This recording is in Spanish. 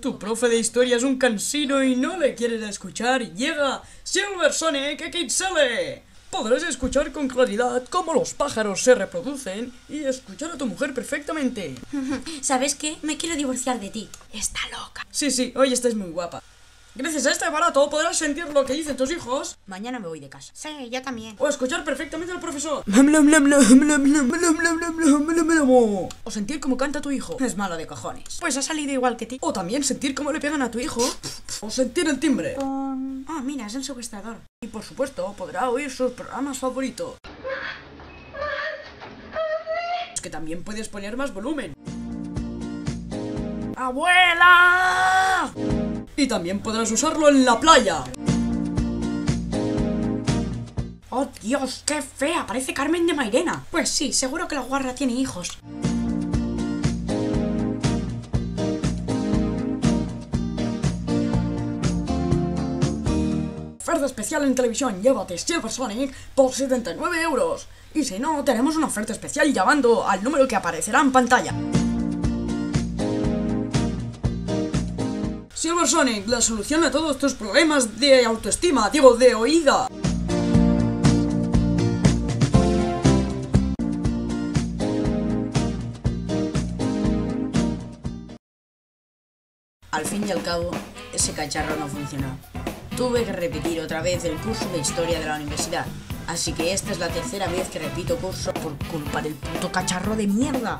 Tu profe de historia es un cansino y no le quieres escuchar. Llega Silver Sonic XL. Podrás escuchar con claridad cómo los pájaros se reproducen y escuchar a tu mujer perfectamente. ¿Sabes qué? Me quiero divorciar de ti. Está loca. Sí, sí, hoy estás muy guapa. Gracias a este aparato podrás sentir lo que dicen tus hijos Mañana me voy de casa. Sí, yo también. o escuchar perfectamente al profesor. O sentir cómo canta tu hijo. Es malo de cojones. Pues ha salido igual que ti. O también sentir cómo le pegan a tu hijo. O sentir el timbre. Ah, mira, es el secuestrador. Y por supuesto, podrá oír sus programas favoritos. Es que también puedes poner más volumen. ¡Abuela! Y también podrás usarlo en la playa. ¡Oh, Dios! ¡Qué fea! Parece Carmen de Mairena. Pues sí, seguro que la guarra tiene hijos. Oferta especial en televisión, llévate Silver Sonic por 79 euros. Y si no, tenemos una oferta especial llamando al número que aparecerá en pantalla. Silver Sonic, la solución a todos tus problemas de autoestima, digo, de oída. Al fin y al cabo, ese cacharro no funcionó. Tuve que repetir otra vez el curso de historia de la universidad. Así que esta es la tercera vez que repito curso por culpa del puto cacharro de mierda.